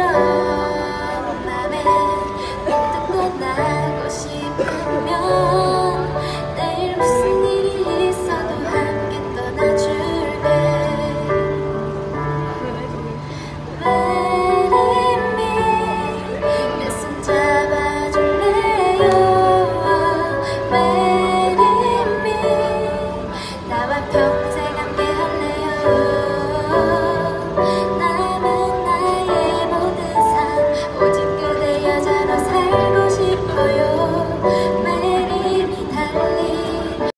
Shira.